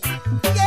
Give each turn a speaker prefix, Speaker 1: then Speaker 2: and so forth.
Speaker 1: Yeah.